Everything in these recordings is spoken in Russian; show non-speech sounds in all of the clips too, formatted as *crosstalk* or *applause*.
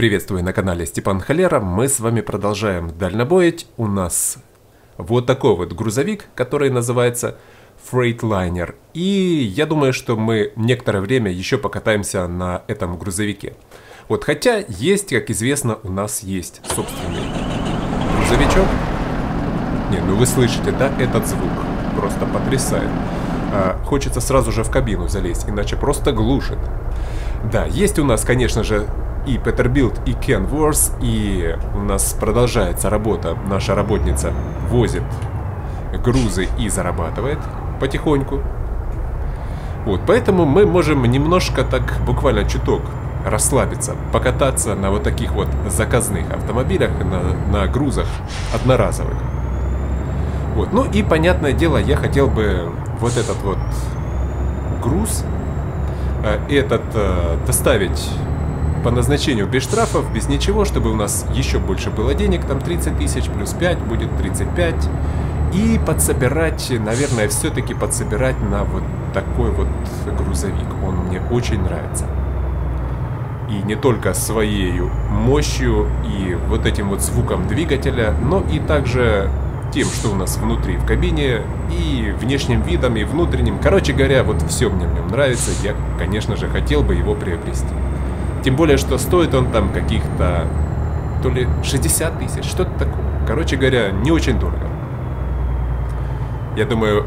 Приветствую на канале Степан Холера. Мы с вами продолжаем дальнобоить. У нас вот такой вот грузовик, который называется Freightliner. И я думаю, что мы некоторое время еще покатаемся на этом грузовике. Вот, хотя есть, как известно, у нас есть собственный грузовичок. Не, ну вы слышите, да, этот звук просто потрясает. А, хочется сразу же в кабину залезть, иначе просто глушит. Да, есть у нас, конечно же, и Peterbilt, и Kenworth, и у нас продолжается работа. Наша работница возит грузы и зарабатывает потихоньку. Вот, поэтому мы можем немножко так, буквально чуток, расслабиться, покататься на вот таких вот заказных автомобилях, на, на грузах одноразовых. Вот, ну и понятное дело, я хотел бы вот этот вот груз, э, этот э, доставить по назначению без штрафов, без ничего, чтобы у нас еще больше было денег, там 30 тысяч плюс 5 будет 35. И подсобирать, наверное, все-таки подсобирать на вот такой вот грузовик. Он мне очень нравится. И не только своей мощью и вот этим вот звуком двигателя, но и также тем, что у нас внутри в кабине, и внешним видом, и внутренним. Короче говоря, вот все мне в нем нравится. Я, конечно же, хотел бы его приобрести. Тем более, что стоит он там каких-то то ли 60 тысяч, что-то такое. Короче говоря, не очень дорого. Я думаю,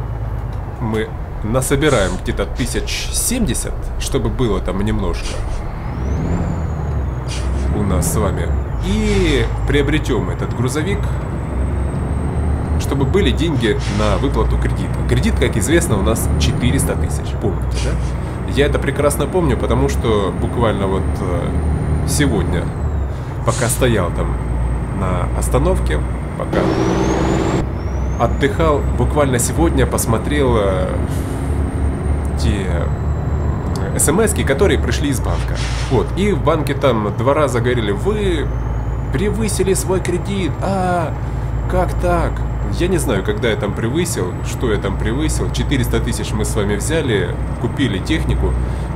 мы насобираем где-то тысяч 70, чтобы было там немножко у нас с вами. И приобретем этот грузовик, чтобы были деньги на выплату кредита. Кредит, как известно, у нас 400 тысяч, помните, да? Я это прекрасно помню, потому что буквально вот э, сегодня, пока стоял там на остановке, пока отдыхал, буквально сегодня посмотрел э, те смс которые пришли из банка. Вот, и в банке там два раза говорили, вы превысили свой кредит, а как так? Я не знаю, когда я там превысил, что я там превысил. 400 тысяч мы с вами взяли, купили технику.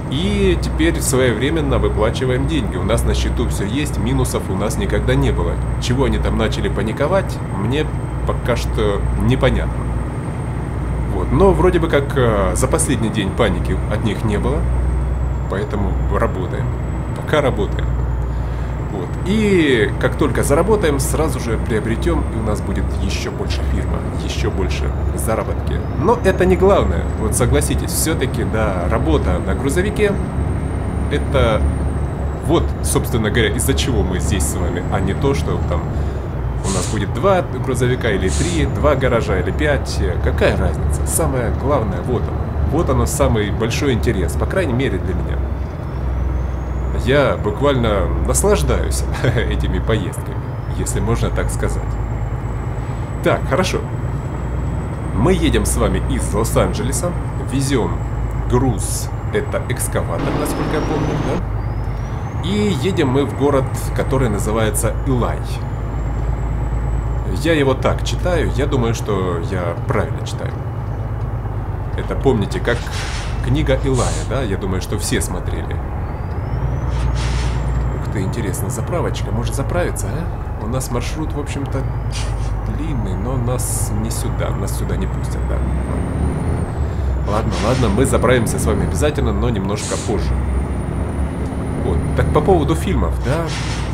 И теперь своевременно выплачиваем деньги. У нас на счету все есть, минусов у нас никогда не было. Чего они там начали паниковать, мне пока что непонятно. Вот. Но вроде бы как э, за последний день паники от них не было. Поэтому работаем. Пока работаем. И как только заработаем, сразу же приобретем, и у нас будет еще больше фирма, еще больше заработки. Но это не главное. Вот согласитесь, все-таки, да, работа на грузовике, это вот, собственно говоря, из-за чего мы здесь с вами, а не то, что там у нас будет два грузовика или три, два гаража или пять. Какая разница? Самое главное, вот оно. Вот оно самый большой интерес, по крайней мере для меня я буквально наслаждаюсь *laughs* этими поездками, если можно так сказать. Так, хорошо. Мы едем с вами из Лос-Анджелеса, везем груз, это экскаватор, насколько я помню, да? И едем мы в город, который называется Илай. Я его так читаю, я думаю, что я правильно читаю. Это помните, как книга Илая, да? Я думаю, что все смотрели это интересно, заправочка. Может заправиться, а? У нас маршрут, в общем-то, длинный, но нас не сюда, нас сюда не пустят, да. Ладно, ладно, мы заправимся с вами обязательно, но немножко позже. Вот, так по поводу фильмов, да,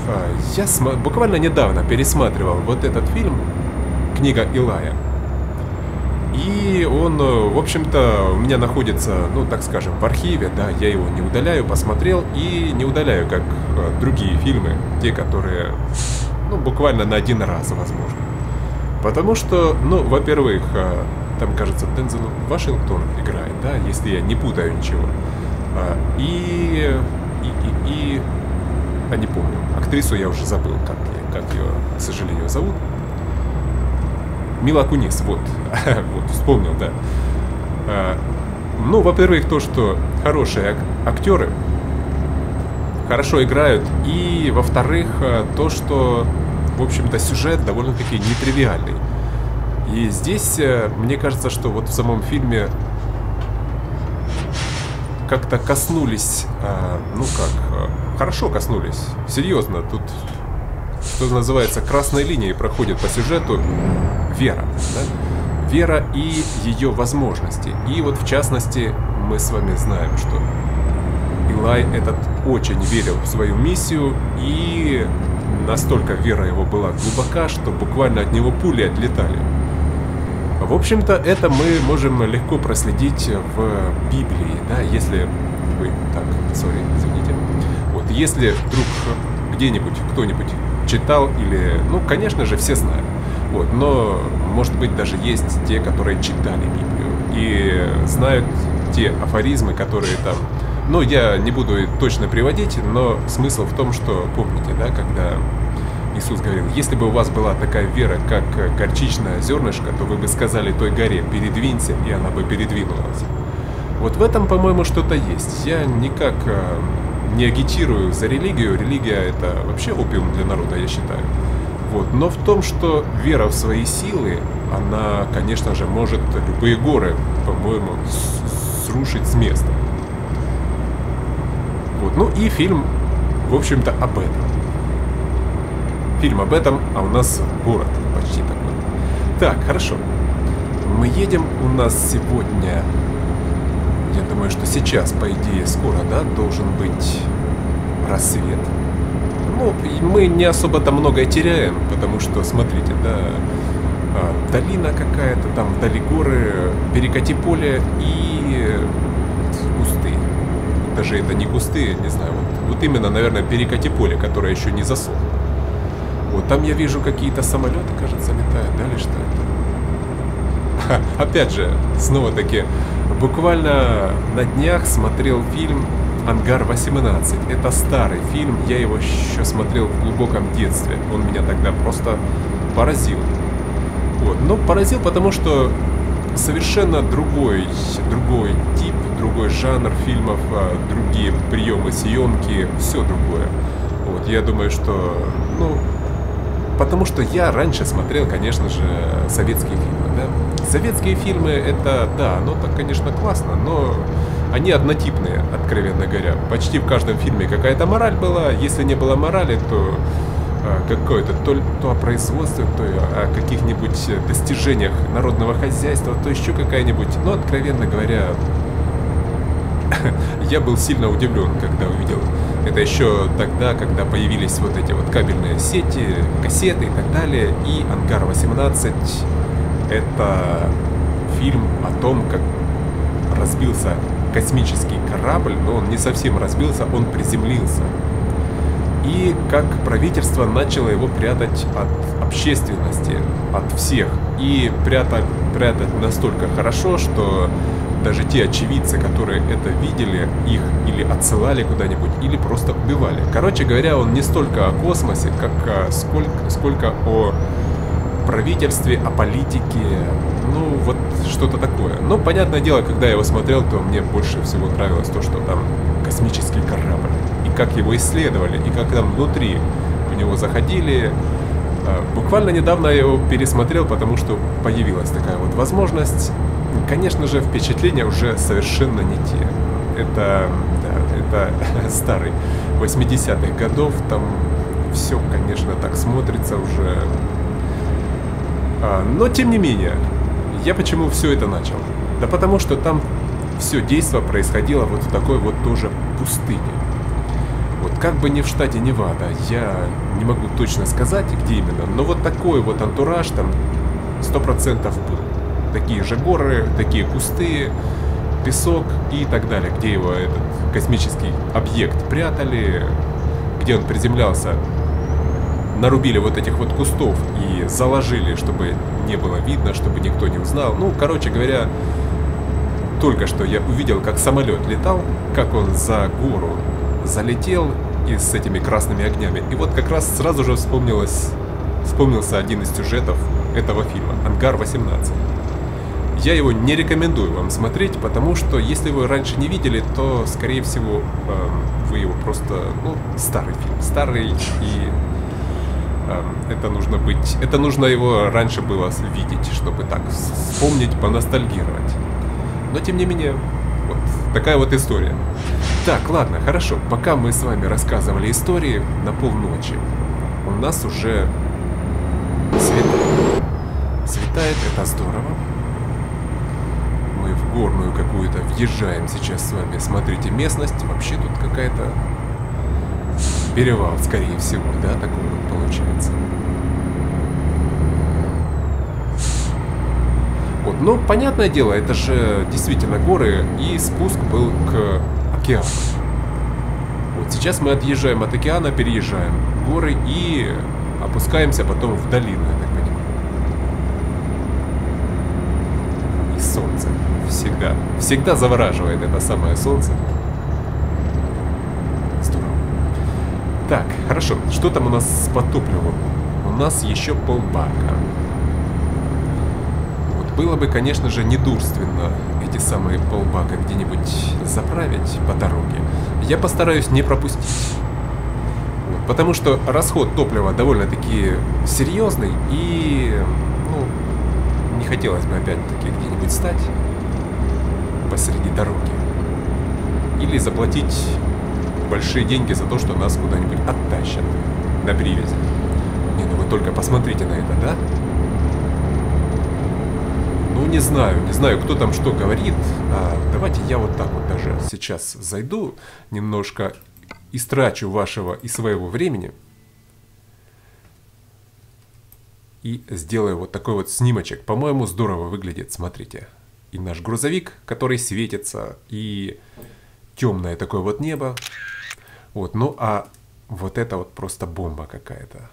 а, я буквально недавно пересматривал вот этот фильм, книга Илая. И он, э, в общем-то, у меня находится, ну, так скажем, в архиве, да, я его не удаляю, посмотрел и не удаляю, как э, другие фильмы, те, которые, ну, буквально на один раз, возможно. Потому что, ну, во-первых, э, там, кажется, Дензел Вашингтон играет, да, если я не путаю ничего. И, и, и, и, а не помню, актрису я уже забыл, как, как ее, к сожалению, зовут. Мила Кунис, вот. *laughs* вот, вспомнил, да. А, ну, во-первых, то, что хорошие ак актеры хорошо играют, и, во-вторых, а, то, что, в общем-то, сюжет довольно-таки нетривиальный. И здесь, э, мне кажется, что вот в самом фильме как-то коснулись, а, ну как, хорошо коснулись. Серьезно, тут, что называется, красной линией проходит по сюжету вера. Да? Вера и ее возможности. И вот в частности мы с вами знаем, что Илай этот очень верил в свою миссию и настолько вера его была глубока, что буквально от него пули отлетали. В общем-то, это мы можем легко проследить в Библии, да, если вы... Так, сори, извините. Вот, если вдруг где-нибудь кто-нибудь читал или... Ну, конечно же, все знают. Вот, но, может быть, даже есть те, которые читали Библию и знают те афоризмы, которые там... Ну, я не буду точно приводить, но смысл в том, что, помните, да, когда Иисус говорил, если бы у вас была такая вера, как горчичное зернышко, то вы бы сказали той горе, передвинься, и она бы передвинулась. Вот в этом, по-моему, что-то есть. Я никак э, не агитирую за религию. Религия это вообще опиум для народа, я считаю. Вот. Но в том, что вера в свои силы, она, конечно же, может любые горы, по-моему, срушить с места. Вот. Ну и фильм, в общем-то, об этом. Фильм об этом, а у нас город почти такой. Так, хорошо. Мы едем, у нас сегодня я думаю, что сейчас, по идее, скоро, да, должен быть рассвет. Ну, мы не особо-то многое теряем, потому что, смотрите, да, а, долина какая-то, там вдали горы, перекати поле и кусты. Даже это не кусты, не знаю, вот, вот именно, наверное, перекати поле, которое еще не засохло. Вот там я вижу какие-то самолеты, кажется, летают, да, или что это? Опять же, снова-таки, Буквально на днях смотрел фильм «Ангар-18». Это старый фильм, я его еще смотрел в глубоком детстве. Он меня тогда просто поразил. Вот. Но поразил, потому что совершенно другой, другой тип, другой жанр фильмов, а, другие приемы съемки, все другое. Вот, я думаю, что, ну, потому что я раньше смотрел, конечно же, советские фильмы, да, Советские фильмы, это, да, оно так, конечно, классно, но они однотипные, откровенно говоря. Почти в каждом фильме какая-то мораль была. Если не было морали, то а, какое-то то, то о производстве, то о каких-нибудь достижениях народного хозяйства, то еще какая-нибудь. Но, откровенно говоря, *laughs* я был сильно удивлен, когда увидел это еще тогда, когда появились вот эти вот кабельные сети, кассеты и так далее, и Ангар-18 это фильм о том, как разбился космический корабль, но он не совсем разбился, он приземлился. И как правительство начало его прятать от общественности, от всех. И прятать, прятать настолько хорошо, что даже те очевидцы, которые это видели, их или отсылали куда-нибудь, или просто убивали. Короче говоря, он не столько о космосе, как о, сколько, сколько о правительстве, о политике, ну вот что-то такое. Но понятное дело, когда я его смотрел, то мне больше всего нравилось то, что там космический корабль, и как его исследовали, и как там внутри в него заходили. А, буквально недавно я его пересмотрел, потому что появилась такая вот возможность. Конечно же, впечатления уже совершенно не те. Это, да, это *laughs* старый 80-х годов, там все, конечно, так смотрится уже но тем не менее, я почему все это начал? Да потому что там все действо происходило вот в такой вот тоже пустыне. Вот как бы не в штате Невада, я не могу точно сказать, где именно, но вот такой вот антураж там сто процентов был. Такие же горы, такие кусты, песок и так далее, где его этот космический объект прятали, где он приземлялся нарубили вот этих вот кустов и заложили, чтобы не было видно, чтобы никто не узнал. Ну, короче говоря, только что я увидел, как самолет летал, как он за гору залетел и с этими красными огнями. И вот как раз сразу же вспомнилось, вспомнился один из сюжетов этого фильма «Ангар-18». Я его не рекомендую вам смотреть, потому что если вы раньше не видели, то, скорее всего, э, вы его просто... Ну, старый фильм. Старый и Эм, это нужно быть... Это нужно его раньше было видеть, чтобы так вспомнить, поностальгировать. Но тем не менее, вот такая вот история. Так, ладно, хорошо. Пока мы с вами рассказывали истории на полночи, у нас уже светает. Светает, это здорово. Мы в горную какую-то въезжаем сейчас с вами. Смотрите, местность вообще тут какая-то перевал, скорее всего, да, такой вот получается. Вот, но понятное дело, это же действительно горы, и спуск был к океану. Вот сейчас мы отъезжаем от океана, переезжаем горы и опускаемся потом в долину, я так понимаю. И солнце. Всегда. Всегда завораживает это самое солнце. Здорово. Так, хорошо. Что там у нас с потопливом? У нас еще полбака. Вот было бы, конечно же, недурственно эти самые полбака где-нибудь заправить по дороге. Я постараюсь не пропустить. Потому что расход топлива довольно-таки серьезный и ну, не хотелось бы опять-таки где-нибудь стать посреди дороги. Или заплатить большие деньги за то, что нас куда-нибудь оттащат на привязи. Не, ну вы только посмотрите на это, да? Ну, не знаю, не знаю, кто там что говорит. А, давайте я вот так вот даже сейчас зайду, немножко истрачу вашего и своего времени. И сделаю вот такой вот снимочек. По-моему, здорово выглядит, смотрите. И наш грузовик, который светится, и темное такое вот небо. Вот, ну а вот это вот просто бомба какая-то.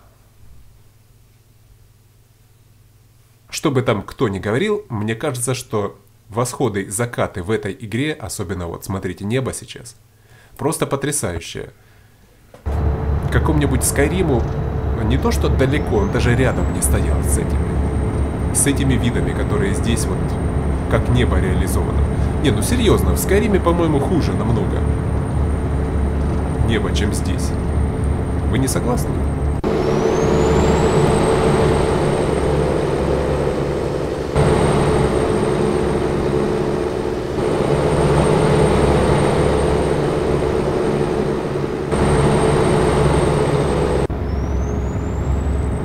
Что бы там кто ни говорил, мне кажется, что восходы и закаты в этой игре, особенно вот смотрите небо сейчас, просто потрясающее. Какому-нибудь Скайриму не то что далеко, он даже рядом не стоял с этими, с этими видами, которые здесь вот как небо реализовано. Не, ну серьезно, в Скайриме, по-моему, хуже намного небо, чем здесь. Вы не согласны?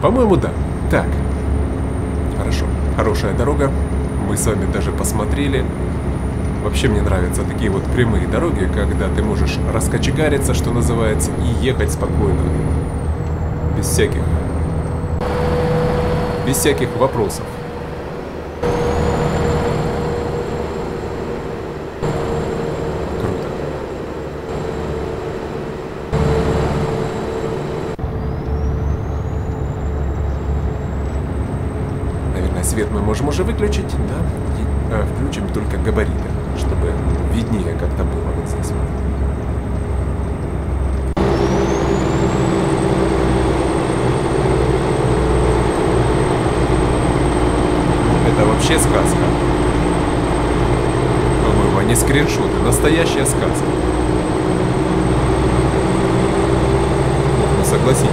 По-моему, да. Так. Хорошо. Хорошая дорога. Мы с вами даже посмотрели. Вообще мне нравятся такие вот прямые дороги, когда ты можешь раскочегариться, что называется, и ехать спокойно. Без всяких... Без всяких вопросов. Наверное, свет мы можем уже выключить, да? И, э, включим только габариты, чтобы виднее как-то было вот здесь вот. Это вообще сказка. По-моему, они скриншоты. Настоящая сказка. Ну, согласитесь.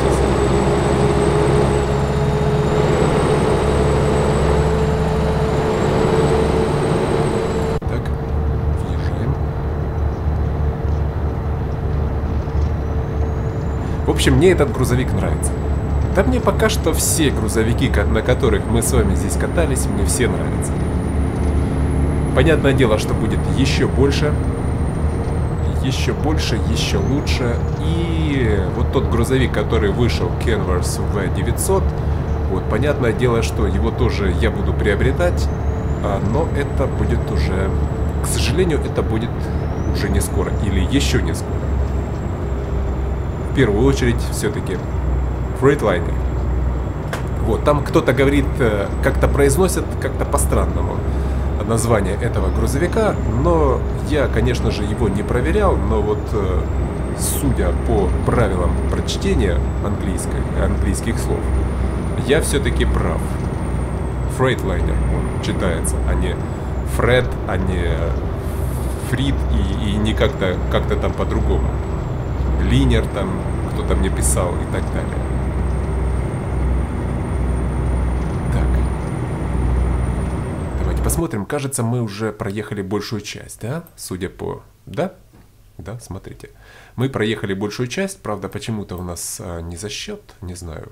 В общем, мне этот грузовик нравится. Да мне пока что все грузовики, на которых мы с вами здесь катались, мне все нравятся. Понятное дело, что будет еще больше, еще больше, еще лучше. И вот тот грузовик, который вышел, Canvas V900, вот понятное дело, что его тоже я буду приобретать, а, но это будет уже, к сожалению, это будет уже не скоро или еще не скоро. В первую очередь все-таки Freightliner. Вот, там кто-то говорит, э, как-то произносят как-то по-странному название этого грузовика, но я, конечно же, его не проверял, но вот э, судя по правилам прочтения английской, английских слов, я все-таки прав. Freightliner он читается, а не Фред, а не Фрид и, и не как-то как там по-другому. Линер там кто-то мне писал и так далее. Так. Давайте посмотрим. Кажется, мы уже проехали большую часть, да? Судя по... Да? Да, смотрите. Мы проехали большую часть, правда, почему-то у нас а, не за счет, не знаю.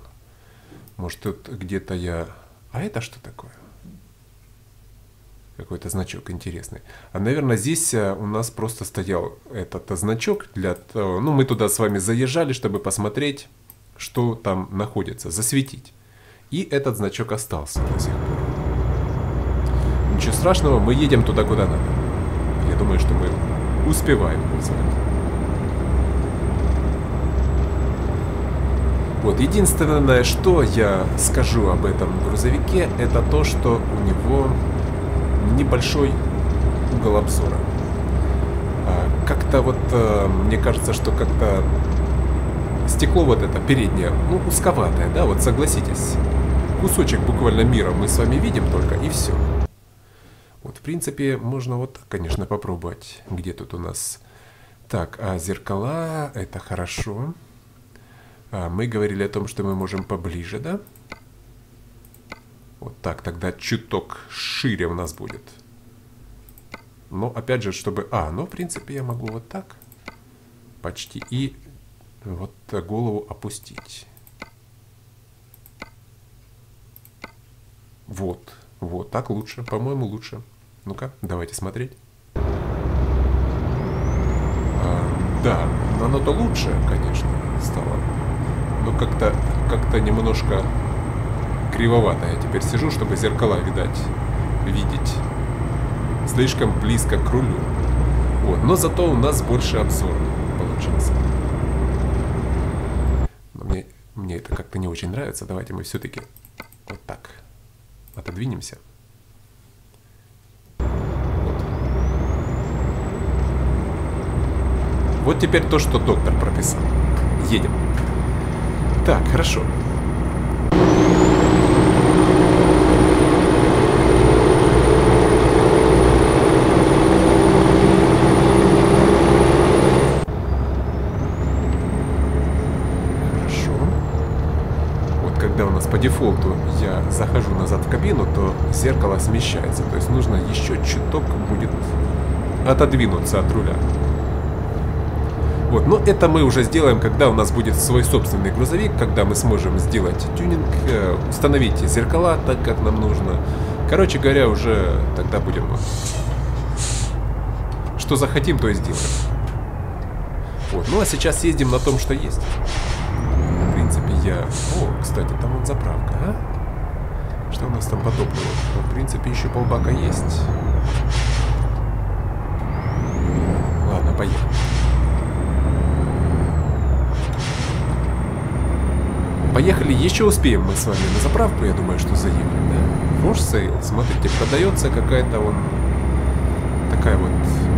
Может, тут где-то я... А это что такое? Какой-то значок интересный. А, наверное, здесь а, у нас просто стоял этот значок для того... Ну, мы туда с вами заезжали, чтобы посмотреть, что там находится, засветить. И этот значок остался до сих пор. Ничего страшного, мы едем туда, куда надо. Я думаю, что мы успеваем Вот, единственное, что я скажу об этом грузовике, это то, что у него небольшой угол обзора. А, как-то вот, э, мне кажется, что как-то стекло вот это переднее, ну, узковатое, да, вот согласитесь. Кусочек буквально мира мы с вами видим только, и все. Вот, в принципе, можно вот так, конечно, попробовать. Где тут у нас... Так, а зеркала, это хорошо. А, мы говорили о том, что мы можем поближе, да? Вот так, тогда чуток шире у нас будет. Но, опять же, чтобы... А, ну, в принципе, я могу вот так. Почти. И вот голову опустить. Вот. Вот, так лучше. По-моему, лучше. Ну-ка, давайте смотреть. А, да, оно-то лучше, конечно, стало. Но как-то как-то немножко кривовато я теперь сижу, чтобы зеркала, видать, видеть. Слишком близко к рулю. Вот, но зато у нас больше обзор получился. Но мне, мне это как-то не очень нравится. Давайте мы все-таки вот так отодвинемся. Вот теперь то, что доктор прописал. Едем. Так, хорошо. По дефолту я захожу назад в кабину, то зеркало смещается. То есть нужно еще чуток будет отодвинуться от руля. Вот, но это мы уже сделаем, когда у нас будет свой собственный грузовик, когда мы сможем сделать тюнинг, э, установить зеркала так, как нам нужно. Короче говоря, уже тогда будем... Что захотим, то и сделаем. Вот, ну а сейчас ездим на том, что есть. В принципе, я... О, кстати, там вот заправка, а? Что у нас там по топливу? Ну, в принципе, еще полбака есть. Ладно, поехали. Поехали, еще успеем мы с вами на заправку, я думаю, что заехать, да? Сейл, смотрите, продается какая-то он такая вот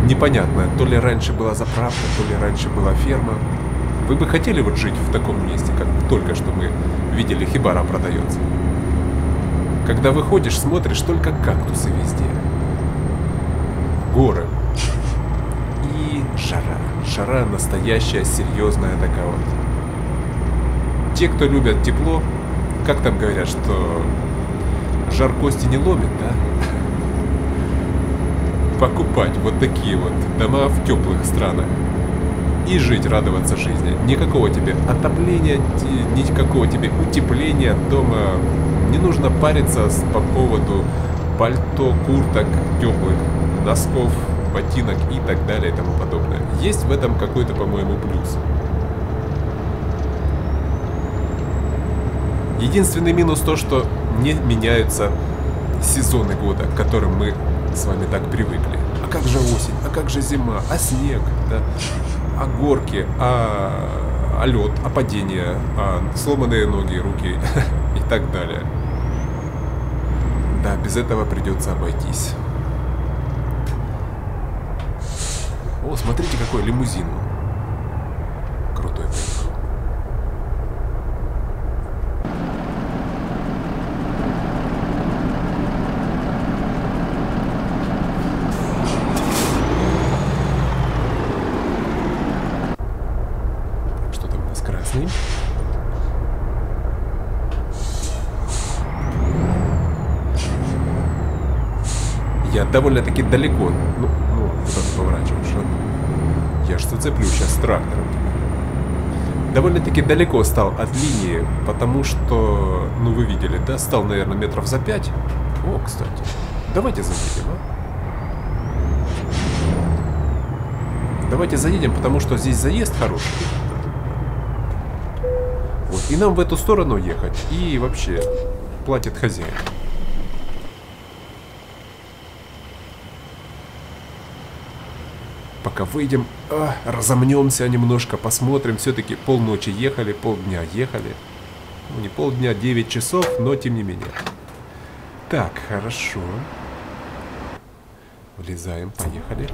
непонятная. То ли раньше была заправка, то ли раньше была ферма. Вы бы хотели вот жить в таком месте, как только что мы видели, хибара продается? Когда выходишь, смотришь только кактусы везде. Горы. И жара. Жара настоящая, серьезная такая вот те, кто любят тепло, как там говорят, что жар кости не ломит, да? Покупать вот такие вот дома в теплых странах и жить, радоваться жизни. Никакого тебе отопления, никакого тебе утепления дома. Не нужно париться по поводу пальто, курток теплых, носков, ботинок и так далее и тому подобное. Есть в этом какой-то, по-моему, плюс. Единственный минус то, что не меняются сезоны года, к которым мы с вами так привыкли. А как же осень? А как же зима? А снег? Да? А горки? А, а лед? А падение? А сломанные ноги, руки? *laughs* И так далее. Да, без этого придется обойтись. О, смотрите, какой лимузин. Крутой. Довольно-таки далеко. Ну, ну куда ты поворачиваешь? Я ж зацеплю сейчас трактором. Довольно-таки далеко стал от линии, потому что, ну вы видели, да, стал, наверное, метров за пять. О, кстати, давайте заедем, а? Давайте заедем, потому что здесь заезд хороший. Вот, и нам в эту сторону ехать, и вообще платит хозяин. Пока выйдем, а, разомнемся немножко, посмотрим. Все-таки полночи ехали, полдня ехали. Ну, не полдня, 9 часов, но тем не менее. Так, хорошо. Влезаем, поехали.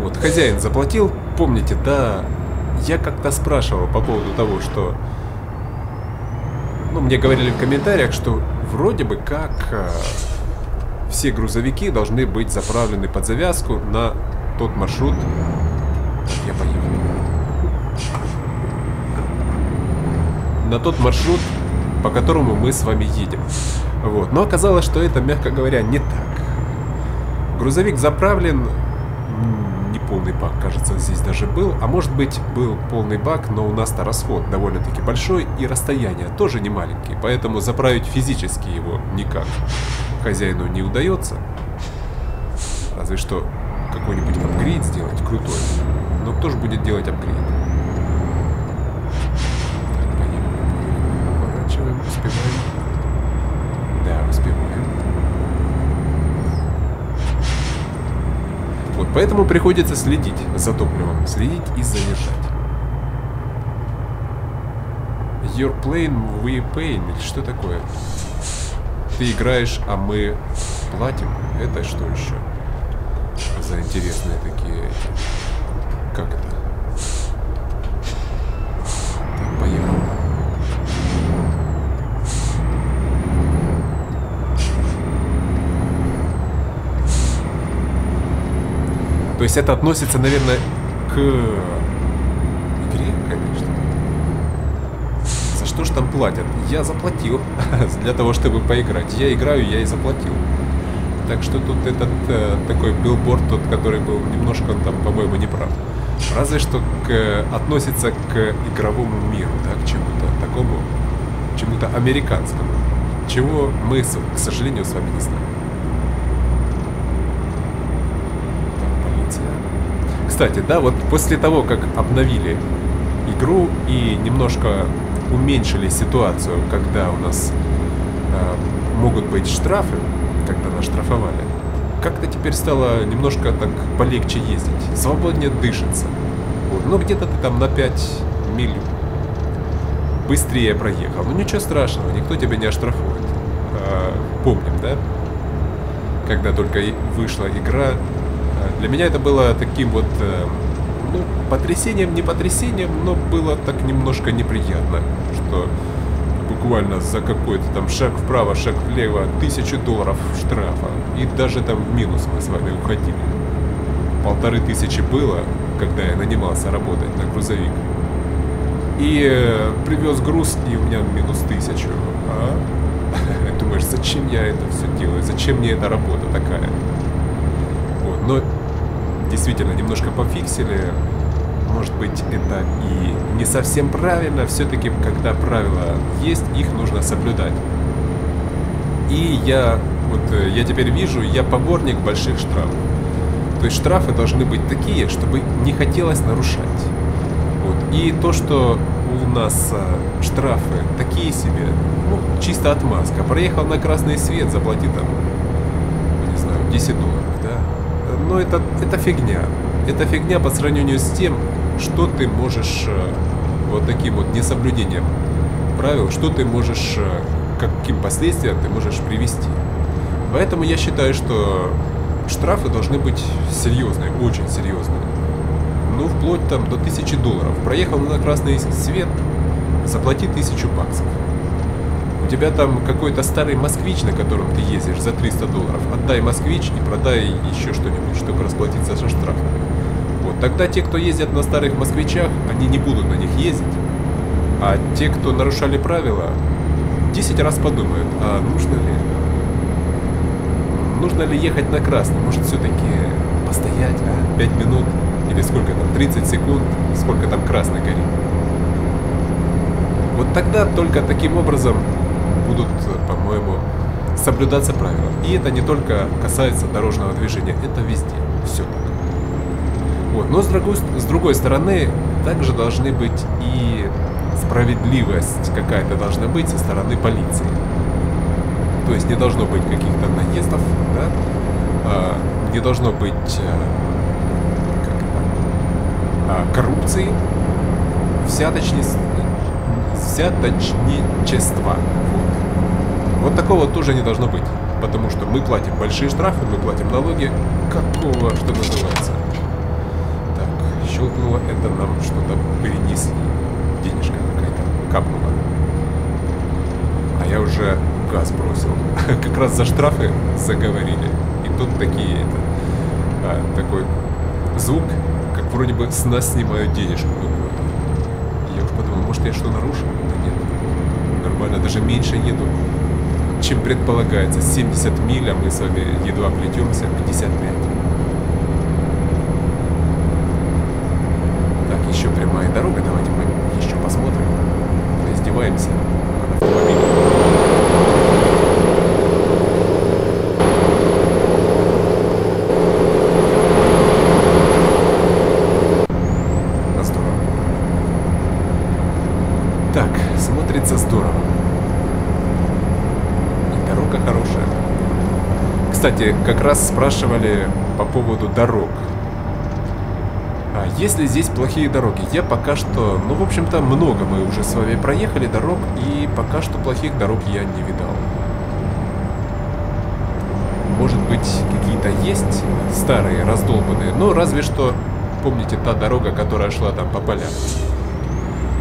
Вот, хозяин заплатил, помните, да, я как-то спрашивал по поводу того, что... Ну, мне говорили в комментариях, что вроде бы как э, все грузовики должны быть заправлены под завязку на тот маршрут. Я поехал. На тот маршрут, по которому мы с вами едем. Вот. Но оказалось, что это, мягко говоря, не так. Грузовик заправлен полный бак, кажется, здесь даже был. А может быть, был полный бак, но у нас-то расход довольно-таки большой и расстояние тоже не маленькие. Поэтому заправить физически его никак хозяину не удается. Разве что какой-нибудь апгрейд сделать крутой. Но кто же будет делать апгрейд? Так, поехали. Поворачиваем, успеваем. Да, успеваем. Вот, поэтому приходится следить за топливом, следить и заряжать. Your plane, we paying, или что такое? Ты играешь, а мы платим? Это что еще? За интересные такие... Как это? Так, поехали. То есть это относится, наверное, к игре, конечно. За что же там платят? Я заплатил *laughs* для того, чтобы поиграть. Я играю, я и заплатил. Так что тут этот э, такой билборд, тот, который был немножко там, по-моему, неправ. Разве что к, относится к игровому миру, да, к чему-то такому, чему-то американскому, чего мы, к сожалению, с вами не знаем. Кстати, да, вот после того, как обновили игру и немножко уменьшили ситуацию, когда у нас э, могут быть штрафы, когда нас штрафовали, как-то теперь стало немножко так полегче ездить, свободнее дышится. Вот. Ну, где-то ты там на 5 миль быстрее проехал. Ну, ничего страшного, никто тебя не оштрафует. А, помним, да? Когда только вышла игра, для меня это было таким вот, э, ну, потрясением, не потрясением, но было так немножко неприятно, что буквально за какой-то там шаг вправо, шаг влево, тысячу долларов штрафа. И даже там в минус мы с вами уходили. Полторы тысячи было, когда я нанимался работать на грузовик. И э, привез груз, и у меня минус тысячу. А? *laughs* Думаешь, зачем я это все делаю? Зачем мне эта работа такая? Действительно немножко пофиксили. Может быть, это и не совсем правильно. Все-таки, когда правила есть, их нужно соблюдать. И я, вот э, я теперь вижу, я поборник больших штрафов. То есть штрафы должны быть такие, чтобы не хотелось нарушать. Вот. И то, что у нас а, штрафы такие себе, ну, чисто отмазка. Проехал на красный свет, заплати там, не знаю, 10 долларов но это, это фигня. Это фигня по сравнению с тем, что ты можешь э, вот таким вот несоблюдением правил, что ты можешь, э, каким последствиям ты можешь привести. Поэтому я считаю, что штрафы должны быть серьезные, очень серьезные. Ну, вплоть там до 1000 долларов. Проехал на красный свет, заплати 1000 баксов тебя там какой-то старый москвич, на котором ты ездишь за 300 долларов, отдай москвич и продай еще что-нибудь, чтобы расплатиться за штраф. Вот тогда те, кто ездят на старых москвичах, они не будут на них ездить. А те, кто нарушали правила, 10 раз подумают, а нужно ли? нужно ли ехать на красный, может все-таки постоять, а, 5 минут, или сколько там, 30 секунд, сколько там красный горит. Вот тогда только таким образом будут, по-моему, соблюдаться правила. И это не только касается дорожного движения, это везде. Все так. Вот. Но с другой, с другой стороны, также должны быть и справедливость какая-то должна быть со стороны полиции. То есть не должно быть каких-то наездов, да? а, не должно быть а, как это, а, коррупции, взяточничества. взяточничества. Вот. Вот такого тоже не должно быть. Потому что мы платим большие штрафы, мы платим налоги. Какого, что называется? Так, щелкнуло, это нам что-то перенесли. Денежка какая-то капнула. А я уже газ бросил. *laughs* как раз за штрафы заговорили. И тут такие, это, а, такой звук, как вроде бы с нас снимают денежку Я уж подумал, может я что нарушил? Да нет. Нормально, даже меньше еду чем предполагается. 70 миль, а мы с вами едва плетемся 55. Так, еще прямая дорога, давайте мы еще посмотрим. Издеваемся Кстати, как раз спрашивали по поводу дорог. А есть ли здесь плохие дороги? Я пока что, ну, в общем-то, много мы уже с вами проехали дорог, и пока что плохих дорог я не видал. Может быть, какие-то есть старые, раздолбанные, но разве что, помните, та дорога, которая шла там по полям.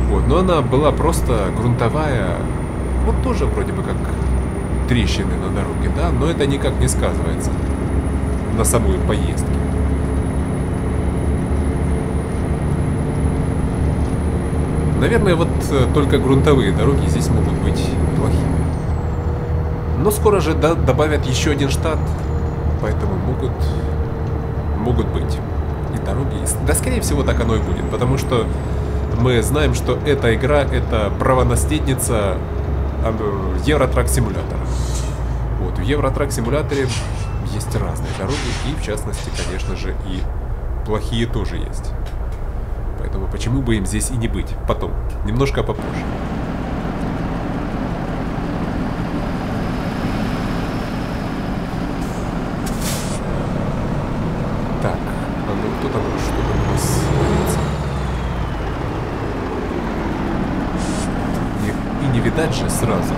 Вот, но она была просто грунтовая, вот тоже вроде бы как трещины на дороге, да, но это никак не сказывается на самой поездке. Наверное, вот э, только грунтовые дороги здесь могут быть плохими. Но скоро же да, добавят еще один штат, поэтому могут, могут быть и дороги. Да, скорее всего, так оно и будет, потому что мы знаем, что эта игра это правонаследница Евротрак симулятора. Вот, в Евротрак симуляторе есть разные дороги, и в частности, конечно же, и плохие тоже есть. Поэтому почему бы им здесь и не быть? Потом, немножко попозже. Так, а ну кто там, что там у нас творится? И, и не видать же сразу.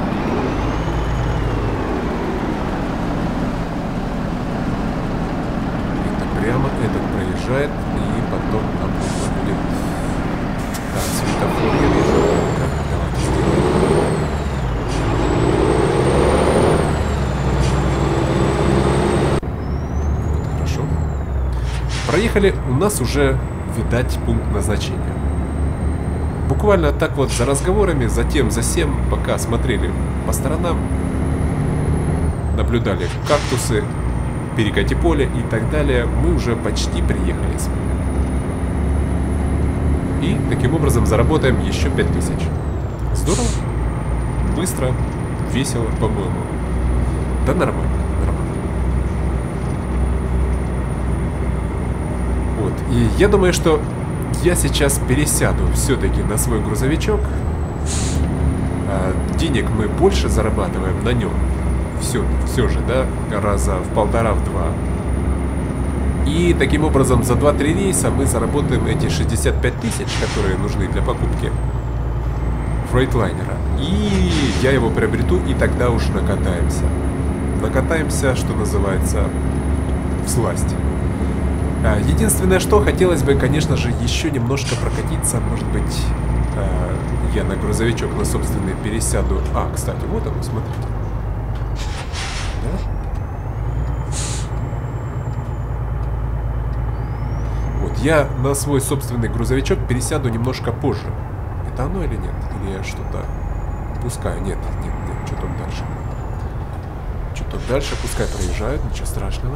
проезжает, и потом нам нужно будет... Так, светофор я вижу. Так, давайте сделаем. Вот, хорошо. Проехали, у нас уже, видать, пункт назначения. Буквально так вот за разговорами, затем за всем, пока смотрели по сторонам, наблюдали кактусы, перекати поле и так далее, мы уже почти приехали с. И таким образом заработаем еще 5000. Здорово, быстро, весело, по-моему. Да нормально. Вот, и я думаю, что я сейчас пересяду все-таки на свой грузовичок. А, денег мы больше зарабатываем на нем, все, все же, да, раза в полтора, в два. И таким образом за 2-3 рейса мы заработаем эти 65 тысяч, которые нужны для покупки фрейтлайнера. И я его приобрету, и тогда уж накатаемся. Накатаемся, что называется, в сласть. А, единственное, что хотелось бы, конечно же, еще немножко прокатиться. Может быть, а, я на грузовичок на собственный пересяду. А, кстати, вот он, смотрите. Я на свой собственный грузовичок пересяду немножко позже. Это оно или нет? Или я что-то пускаю? Нет, нет, нет, что там дальше? Что там дальше, пускай проезжают, ничего страшного.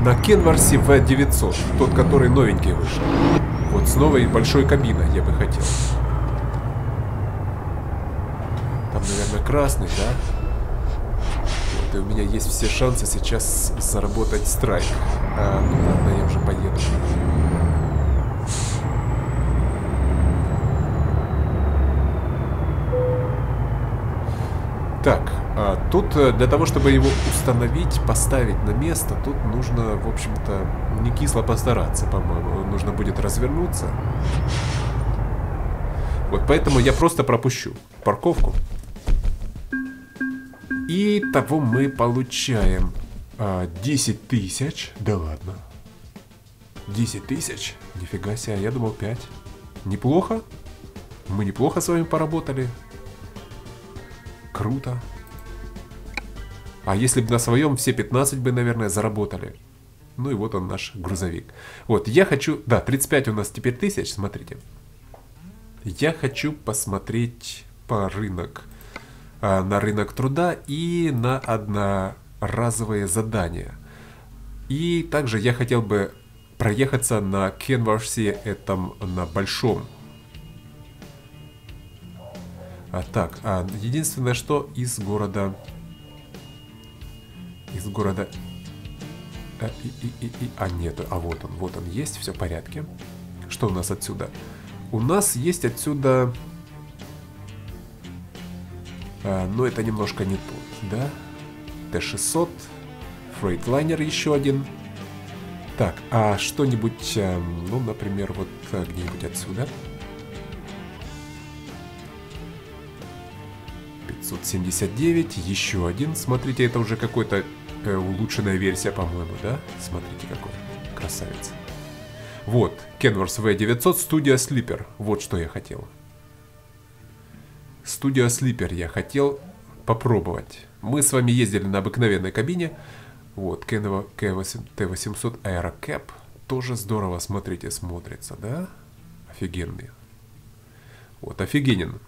На Кенварсе V900, тот, который новенький вышел. Вот с новой большой кабиной я бы хотел. Там, наверное, красный, да? Вот, и у меня есть все шансы сейчас заработать страйк. А, ну ладно, я уже поеду. Так, а тут э, для того, чтобы его установить, поставить на место, тут нужно, в общем-то, не кисло постараться, по-моему. Нужно будет развернуться. Вот поэтому я просто пропущу парковку. И того мы получаем а, 10 тысяч. Да ладно. 10 тысяч? Нифига себе, я думал 5. Неплохо. Мы неплохо с вами поработали. Круто. А если бы на своем все 15 бы, наверное, заработали. Ну и вот он наш грузовик. Вот, я хочу... Да, 35 у нас теперь тысяч, смотрите. Я хочу посмотреть по рынок. А, на рынок труда и на одноразовые задания. И также я хотел бы проехаться на Кенварсе, этом на большом а, так, а, единственное, что из города... Из города... А, и, и, и, и, а нет, а вот он, вот он есть, все в порядке. Что у нас отсюда? У нас есть отсюда... А, но это немножко не тот, да? Т-600, Freightliner еще один. Так, а что-нибудь, эм, ну, например, вот э, где-нибудь отсюда. 579, еще один. Смотрите, это уже какой-то э, улучшенная версия, по-моему, да? Смотрите, какой красавец. Вот, Kenworth V900 Studio Sleeper. Вот что я хотел. Studio Sleeper я хотел попробовать. Мы с вами ездили на обыкновенной кабине. Вот, Kenworth T800 Aerocap. Тоже здорово, смотрите, смотрится, да? Офигенный. Вот, офигенен.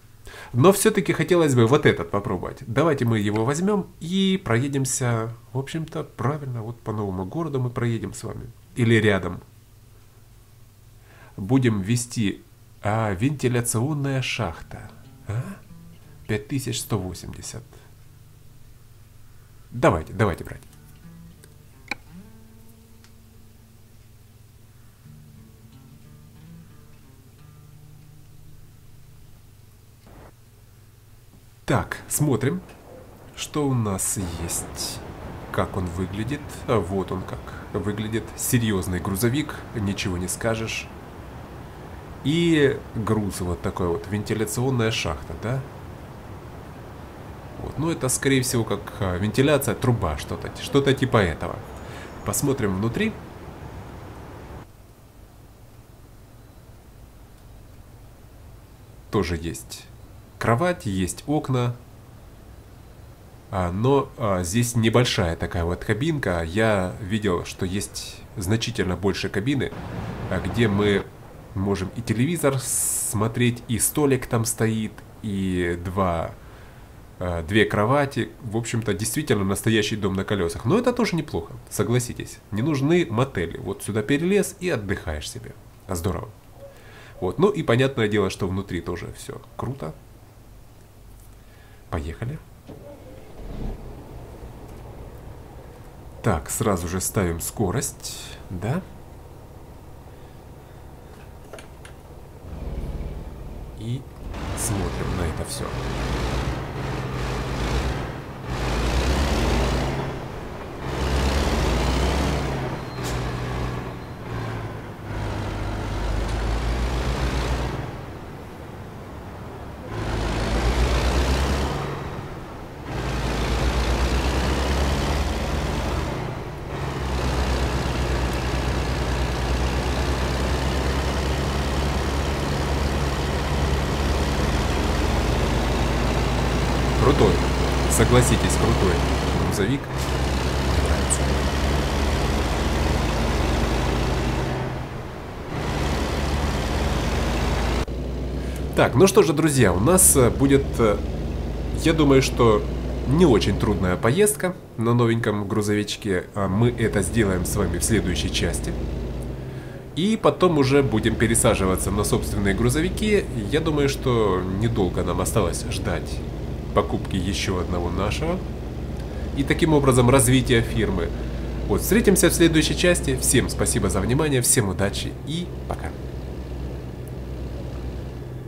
Но все-таки хотелось бы вот этот попробовать. Давайте мы его возьмем и проедемся, в общем-то, правильно, вот по новому городу мы проедем с вами. Или рядом. Будем вести а, вентиляционная шахта. А? 5180. Давайте, давайте брать. Так, смотрим, что у нас есть. Как он выглядит. А вот он как выглядит. Серьезный грузовик, ничего не скажешь. И груз вот такой вот, вентиляционная шахта, да? Вот, ну это скорее всего как а, вентиляция, труба, что-то что-то типа этого. Посмотрим внутри. Тоже есть кровать, есть окна, а, но а, здесь небольшая такая вот кабинка. Я видел, что есть значительно больше кабины, а, где мы можем и телевизор смотреть, и столик там стоит, и два, две кровати. В общем-то, действительно настоящий дом на колесах. Но это тоже неплохо, согласитесь. Не нужны мотели. Вот сюда перелез и отдыхаешь себе. Здорово. Вот. Ну и понятное дело, что внутри тоже все круто. Поехали. Так, сразу же ставим скорость, да? И смотрим на это все. Согласитесь, крутой грузовик. Так, ну что же, друзья, у нас э, будет э, Я думаю, что не очень трудная поездка на новеньком грузовичке. А мы это сделаем с вами в следующей части. И потом уже будем пересаживаться на собственные грузовики. Я думаю, что недолго нам осталось ждать покупки еще одного нашего. И таким образом развития фирмы. Вот, встретимся в следующей части. Всем спасибо за внимание, всем удачи и пока.